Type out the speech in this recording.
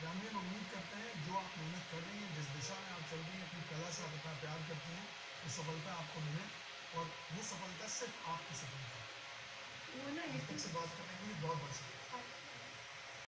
जानवी हम उम्मीद करते हैं जो आप मेहनत कर रही हैं जिस दिशा में आप चल रही हैं अपनी कला से आप इतना प्यार करती हैं वो सफलता आपको मिले। और वो सफलता सिर्फ़ आपकी सफलता है। से बात करने के लिए बहुत बहुत